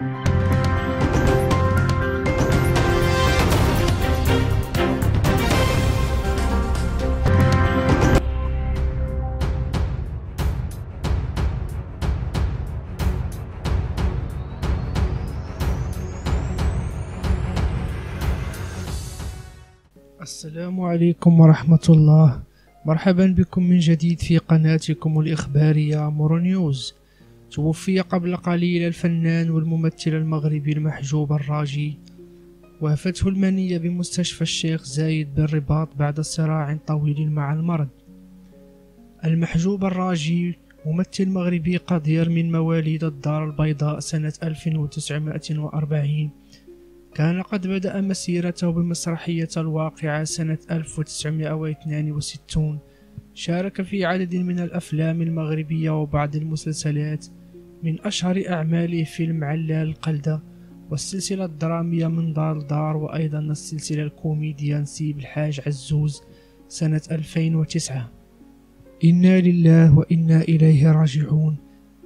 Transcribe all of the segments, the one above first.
السلام عليكم ورحمة الله. مرحبا بكم من جديد في قناتكم الإخبارية مورونيوز توفي قبل قليل الفنان والممثل المغربي المحجوب الراجي. وافته المنية بمستشفى الشيخ زايد بالرباط بعد صراع طويل مع المرض. المحجوب الراجي ممثل مغربي قدير من مواليد الدار البيضاء سنة 1940 كان قد بدأ مسيرته بمسرحية الواقعة سنة 1962 شارك في عدد من الأفلام المغربية وبعض المسلسلات من أشهر أعماله فيلم علال القلدة والسلسلة الدرامية من دار لدار وأيضا السلسلة الكوميدية نسيب الحاج عزوز سنة 2009 إنا لله وإنا إليه راجعون.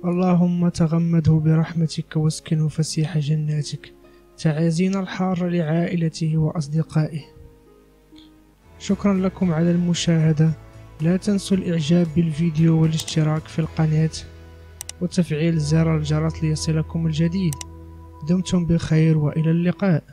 اللهم تغمده برحمتك واسكنه فسيح جناتك. تعازينا الحارة لعائلته وأصدقائه. شكرا لكم على المشاهدة. لا تنسوا الإعجاب بالفيديو والاشتراك في القناة وتفعيل زر الجرس ليصلكم الجديد. دمتم بخير وإلى اللقاء.